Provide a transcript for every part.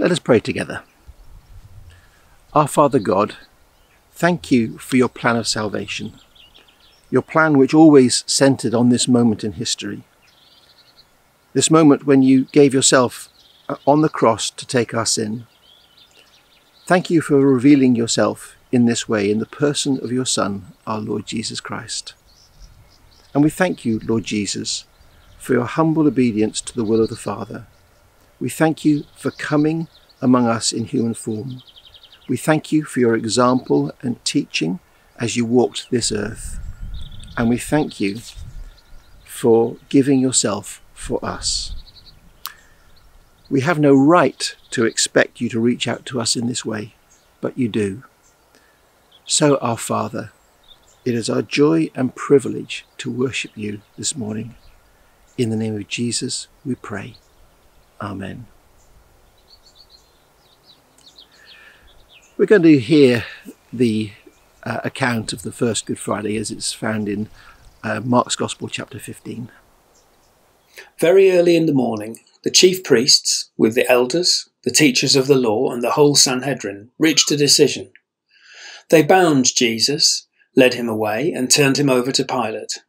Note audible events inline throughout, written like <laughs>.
Let us pray together. Our Father God, thank you for your plan of salvation, your plan which always centred on this moment in history. This moment when you gave yourself uh, on the cross to take our sin. Thank you for revealing yourself in this way in the person of your Son, our Lord Jesus Christ. And we thank you, Lord Jesus, for your humble obedience to the will of the Father. We thank you for coming among us in human form. We thank you for your example and teaching as you walked this earth. And we thank you for giving yourself for us. We have no right to expect you to reach out to us in this way, but you do. So, our Father, it is our joy and privilege to worship you this morning. In the name of Jesus, we pray. Amen. We're going to hear the uh, account of the first Good Friday as it's found in uh, Mark's Gospel, chapter 15. Very early in the morning, the chief priests, with the elders, the teachers of the law, and the whole Sanhedrin, reached a decision. They bound Jesus, led him away, and turned him over to Pilate.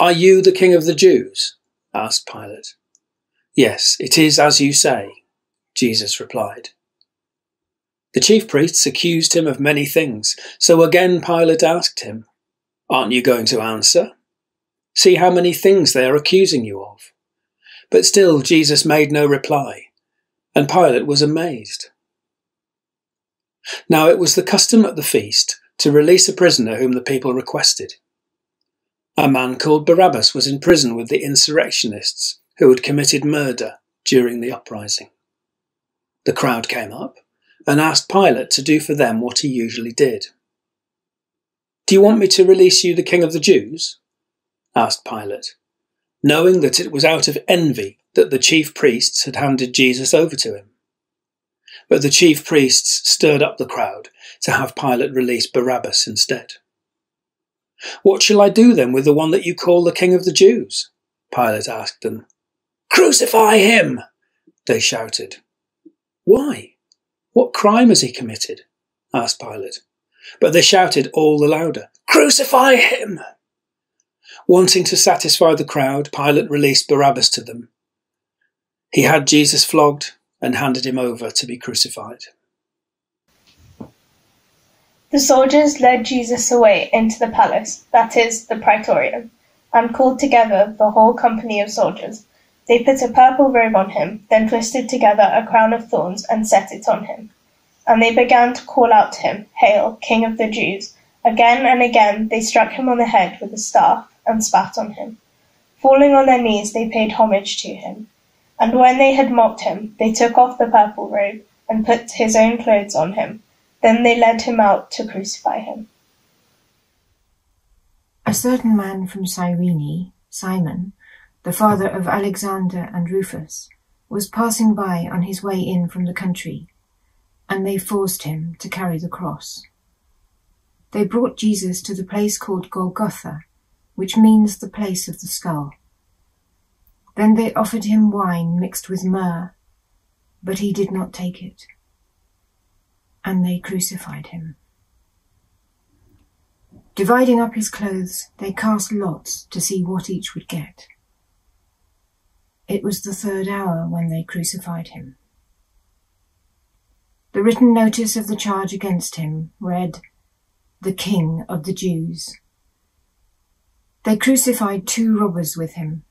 Are you the king of the Jews? asked Pilate. Yes, it is as you say, Jesus replied. The chief priests accused him of many things, so again Pilate asked him, Aren't you going to answer? See how many things they are accusing you of. But still Jesus made no reply, and Pilate was amazed. Now it was the custom at the feast to release a prisoner whom the people requested. A man called Barabbas was in prison with the insurrectionists who had committed murder during the uprising. The crowd came up and asked Pilate to do for them what he usually did. Do you want me to release you the king of the Jews? asked Pilate, knowing that it was out of envy that the chief priests had handed Jesus over to him. But the chief priests stirred up the crowd to have Pilate release Barabbas instead. What shall I do then with the one that you call the King of the Jews? Pilate asked them. Crucify him! They shouted. Why? What crime has he committed? asked Pilate. But they shouted all the louder, Crucify him! Wanting to satisfy the crowd, Pilate released Barabbas to them. He had Jesus flogged and handed him over to be crucified. The soldiers led Jesus away into the palace, that is, the praetorium, and called together the whole company of soldiers. They put a purple robe on him, then twisted together a crown of thorns and set it on him. And they began to call out to him, Hail, King of the Jews! Again and again they struck him on the head with a staff and spat on him. Falling on their knees, they paid homage to him. And when they had mocked him, they took off the purple robe and put his own clothes on him. Then they led him out to crucify him. A certain man from Cyrene, Simon, the father of Alexander and Rufus, was passing by on his way in from the country, and they forced him to carry the cross. They brought Jesus to the place called Golgotha, which means the place of the skull. Then they offered him wine mixed with myrrh, but he did not take it. And they crucified him. Dividing up his clothes, they cast lots to see what each would get. It was the third hour when they crucified him. The written notice of the charge against him read, The King of the Jews. They crucified two robbers with him,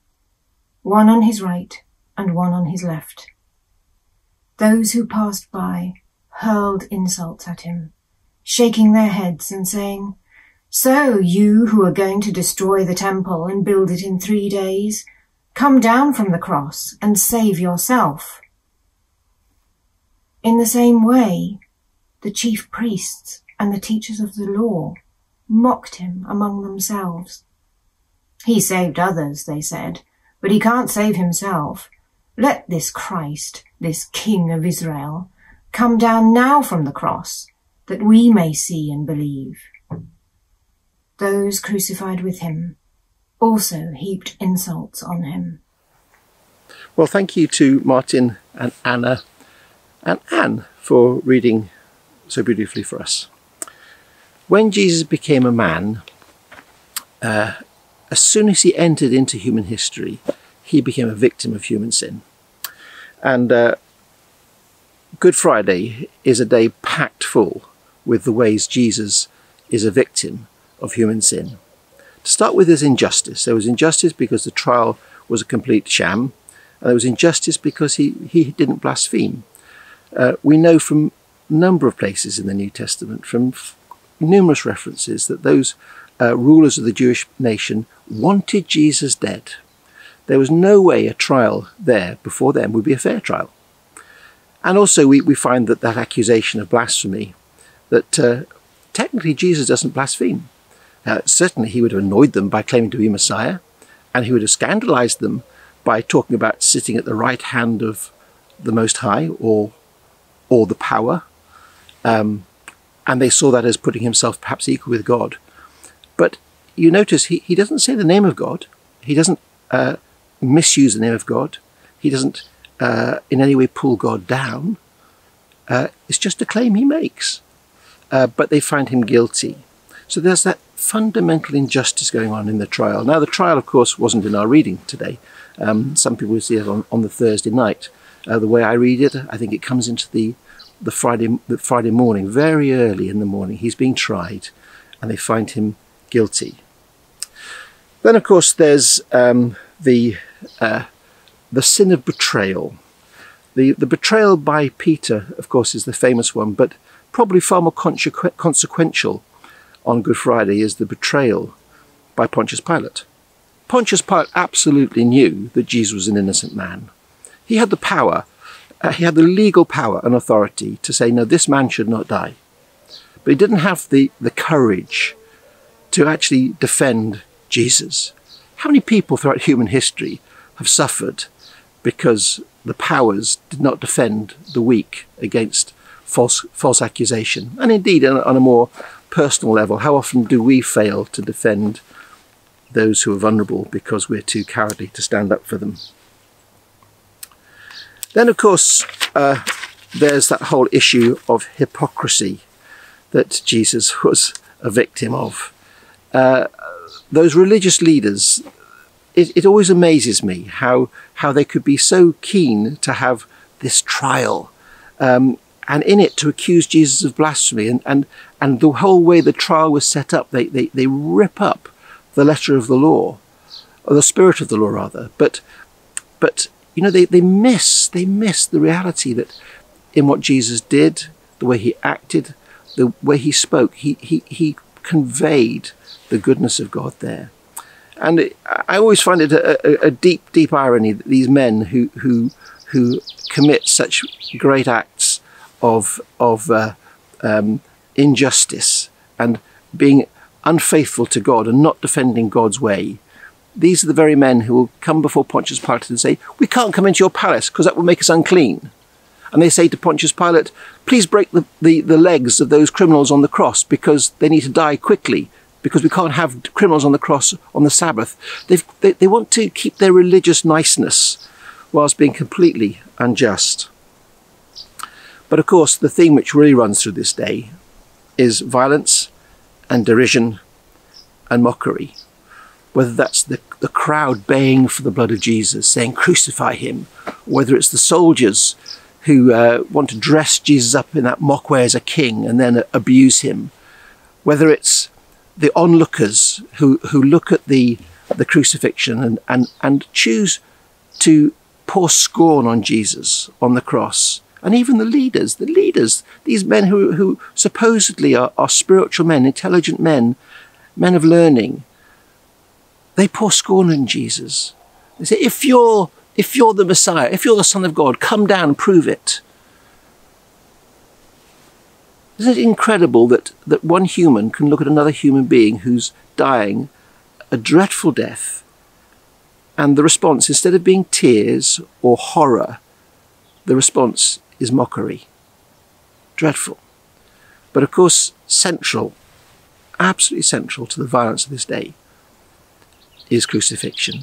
one on his right and one on his left. Those who passed by hurled insults at him, shaking their heads and saying, So you who are going to destroy the temple and build it in three days, come down from the cross and save yourself. In the same way, the chief priests and the teachers of the law mocked him among themselves. He saved others, they said, but he can't save himself. Let this Christ, this King of Israel, come down now from the cross, that we may see and believe. Those crucified with him also heaped insults on him. Well, thank you to Martin and Anna and Anne for reading so beautifully for us. When Jesus became a man, uh, as soon as he entered into human history, he became a victim of human sin. And uh, Good Friday is a day packed full with the ways Jesus is a victim of human sin. Start with, there's injustice. There was injustice because the trial was a complete sham, and there was injustice because he, he didn't blaspheme. Uh, we know from a number of places in the New Testament, from numerous references, that those uh, rulers of the Jewish nation wanted Jesus dead. There was no way a trial there before them would be a fair trial. And also, we, we find that that accusation of blasphemy, that uh, technically Jesus doesn't blaspheme. Uh, certainly, he would have annoyed them by claiming to be Messiah, and he would have scandalized them by talking about sitting at the right hand of the Most High or or the power. Um, and they saw that as putting himself perhaps equal with God. But you notice he, he doesn't say the name of God. He doesn't uh, misuse the name of God. He doesn't uh, in any way pull God down. Uh, it's just a claim he makes. Uh, but they find him guilty. So there's that fundamental injustice going on in the trial. Now, the trial, of course, wasn't in our reading today. Um, some people see it on, on the Thursday night. Uh, the way I read it, I think it comes into the the Friday the Friday morning, very early in the morning. He's being tried, and they find him guilty. Then, of course, there's um, the uh, the sin of betrayal. The the betrayal by Peter, of course, is the famous one, but probably far more consequ consequential on Good Friday is the betrayal by Pontius Pilate. Pontius Pilate absolutely knew that Jesus was an innocent man. He had the power, uh, he had the legal power and authority to say, no, this man should not die. But he didn't have the, the courage to actually defend Jesus. How many people throughout human history have suffered because the powers did not defend the weak against false, false accusation? And indeed, on, on a more personal level, how often do we fail to defend those who are vulnerable because we're too cowardly to stand up for them. Then, of course, uh, there's that whole issue of hypocrisy that Jesus <laughs> was a victim of. Uh, those religious leaders, it, it, always amazes me how, how they could be so keen to have this trial um, and in it to accuse Jesus of blasphemy. And, and, and the whole way the trial was set up, they, they, they rip up the letter of the law, or the spirit of the law rather. But but you know they, they miss they miss the reality that in what Jesus did, the way he acted, the way he spoke, he he, he conveyed the goodness of God there. And I always find it a, a, a, deep, deep irony that these men who who who commit such great acts of of uh, um, injustice and being unfaithful to God and not defending God's way, these are the very men who will come before Pontius Pilate and say, We can't come into your palace because that will make us unclean. And they say to Pontius Pilate, Please break the, the, the legs of those criminals on the cross because they need to die quickly because we can't have criminals on the cross on the Sabbath. They've, they, they want to keep their religious niceness whilst being completely unjust. But of course, the theme which really runs through this day is violence and derision and mockery. Whether that's the, the crowd baying for the blood of Jesus, saying, Crucify him, whether it's the soldiers who uh, want to dress Jesus up in that mock way as a king and then abuse him, whether it's the onlookers who, who look at the, the crucifixion and, and, and choose to pour scorn on Jesus on the cross and even the leaders, the leaders, these men who, who supposedly are, are spiritual men, intelligent men, men of learning, they pour scorn on Jesus. They say, if you're, if you're the Messiah, if you're the Son of God, come down and prove it. Isn't it incredible that, that one human can look at another human being who's dying a dreadful death, and the response, instead of being tears or horror, the response is mockery. Dreadful. But of course, central, absolutely central to the violence of this day is crucifixion.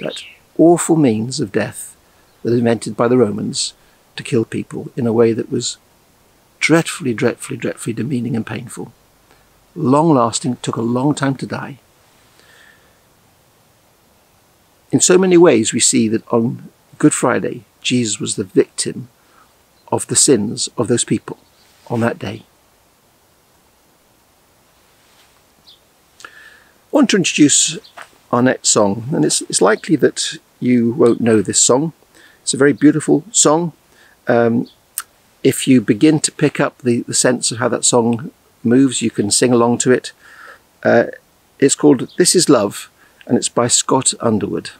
That awful means of death that is invented by the Romans to kill people in a way that was dreadfully, dreadfully, dreadfully demeaning and painful. Long lasting, took a long time to die. In so many ways, we see that on Good Friday, Jesus was the victim of the sins of those people on that day. I want to introduce our next song, and it's, it's likely that you won't know this song. It's a very beautiful song. Um, if you begin to pick up the, the sense of how that song moves, you can sing along to it. Uh, it's called This Is Love, and it's by Scott Underwood.